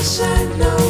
wish I know.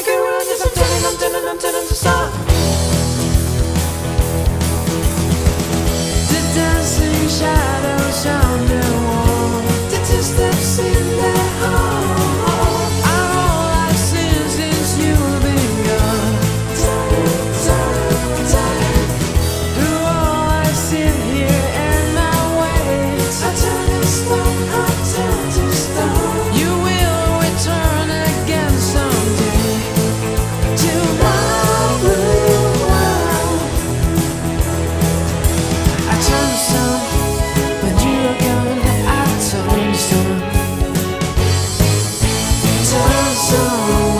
so